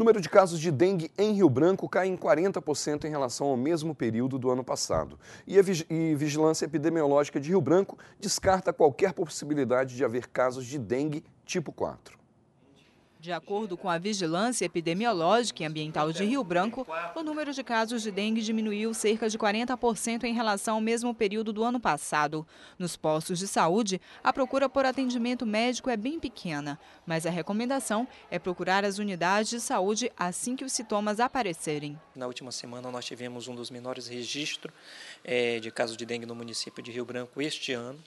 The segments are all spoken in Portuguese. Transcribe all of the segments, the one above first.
número de casos de dengue em Rio Branco cai em 40% em relação ao mesmo período do ano passado. E a Vigilância Epidemiológica de Rio Branco descarta qualquer possibilidade de haver casos de dengue tipo 4. De acordo com a Vigilância Epidemiológica e Ambiental de Rio Branco, o número de casos de dengue diminuiu cerca de 40% em relação ao mesmo período do ano passado. Nos postos de saúde, a procura por atendimento médico é bem pequena, mas a recomendação é procurar as unidades de saúde assim que os sintomas aparecerem. Na última semana, nós tivemos um dos menores registros é, de casos de dengue no município de Rio Branco este ano.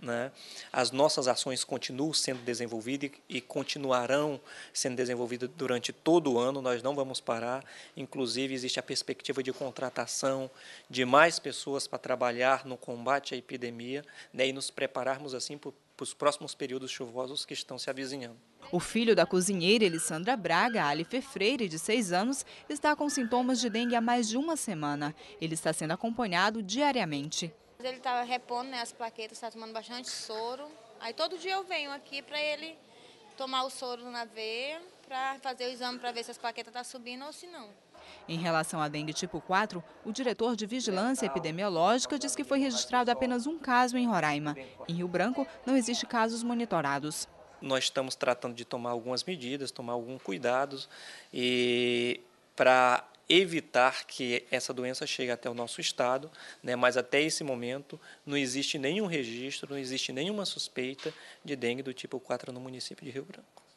Né? As nossas ações continuam sendo desenvolvidas e continuarão sendo desenvolvidas durante todo o ano, nós não vamos parar. Inclusive, existe a perspectiva de contratação de mais pessoas para trabalhar no combate à epidemia né? e nos prepararmos assim para os próximos períodos chuvosos que estão se avizinhando. O filho da cozinheira Elisandra Braga, Alife Freire, de 6 anos, está com sintomas de dengue há mais de uma semana. Ele está sendo acompanhado diariamente. Ele está repondo né, as plaquetas, está tomando bastante soro. Aí todo dia eu venho aqui para ele tomar o soro na veia, para fazer o exame para ver se as plaquetas estão tá subindo ou se não. Em relação à dengue tipo 4, o diretor de Vigilância Epidemiológica diz que foi registrado apenas um caso em Roraima. Em Rio Branco, não existe casos monitorados. Nós estamos tratando de tomar algumas medidas, tomar alguns cuidados e para evitar que essa doença chegue até o nosso estado, né? mas até esse momento não existe nenhum registro, não existe nenhuma suspeita de dengue do tipo 4 no município de Rio Branco.